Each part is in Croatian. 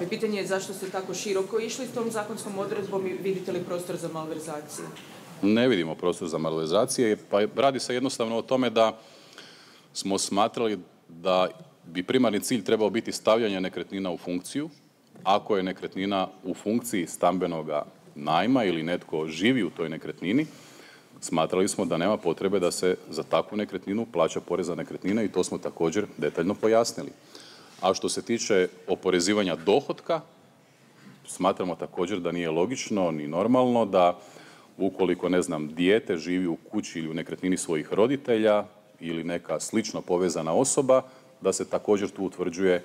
I pitanje je zašto ste tako široko išli s tom zakonskom odredbom i vidite li prostor za malverzaciju? Ne vidimo prostor za malverzacije, pa radi se jednostavno o tome da smo smatrali da bi primarni cilj trebao biti stavljanje nekretnina u funkciju. Ako je nekretnina u funkciji stambenoga najma ili netko živi u toj nekretnini, smatrali smo da nema potrebe da se za takvu nekretninu plaća porez na nekretnine i to smo također detaljno pojasnili. A što se tiče oporezivanja dohotka, smatramo također da nije logično ni normalno da ukoliko ne znam dijete živi u kući ili u nekretnini svojih roditelja ili neka slično povezana osoba da se također tu utvrđuje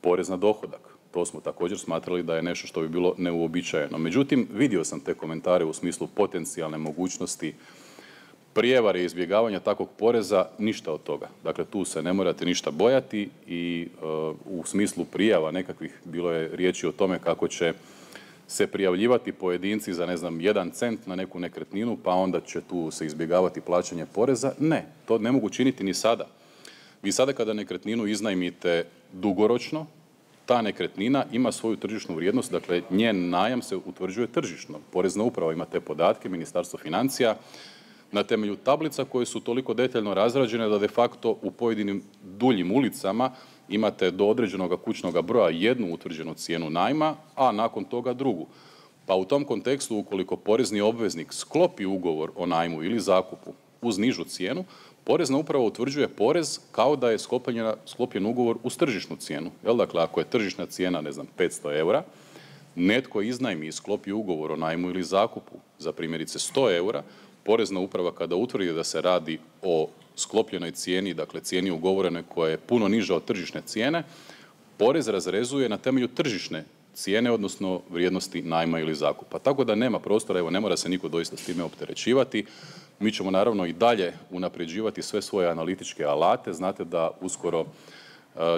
porez na dohodak. To smo također smatrali da je nešto što bi bilo neuobičajeno. Međutim, vidio sam te komentare u smislu potencijalne mogućnosti prijevare i izbjegavanja takvog poreza, ništa od toga. Dakle, tu se ne morate ništa bojati i uh, u smislu prijava nekakvih bilo je riječi o tome kako će se prijavljivati pojedinci za ne znam jedan cent na neku nekretninu pa onda će tu se izbjegavati plaćanje poreza. Ne, to ne mogu činiti ni sada. Vi sada kada nekretninu iznajmite dugoročno, ta nekretnina ima svoju tržišnu vrijednost, dakle njen najam se utvrđuje tržišno. Porezna uprava ima te podatke, Ministarstvo financija, na temelju tablica koje su toliko detaljno razrađene da de facto u pojedinim duljim ulicama imate do određenog kućnog broja jednu utvrđenu cijenu najma, a nakon toga drugu. Pa u tom kontekstu ukoliko porezni obveznik sklopi ugovor o najmu ili zakupu uz nižu cijenu, Porezna uprava utvrđuje porez kao da je sklopljen ugovor uz tržišnu cijenu. Jel dakle, ako je tržišna cijena ne znam 500 eura, netko iznajmi i sklopi ugovor o najmu ili zakupu za primjerice 100 eura, Porezna uprava kada utvrdi da se radi o sklopljenoj cijeni, dakle cijeni ugovorene koja je puno niža od tržišne cijene, porez razrezuje na temelju tržišne cijene odnosno vrijednosti najma ili zakupa. Tako da nema prostora, evo ne mora se niko doista s time opterećivati. Mi ćemo naravno i dalje unapređivati sve svoje analitičke alate. Znate da uskoro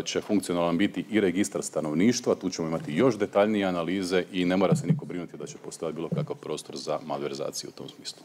će funkcionalan biti i registar stanovništva, tu ćemo imati još detaljnije analize i ne mora se niko brinuti da će postojati bilo kakav prostor za malverzaciju u tom smislu.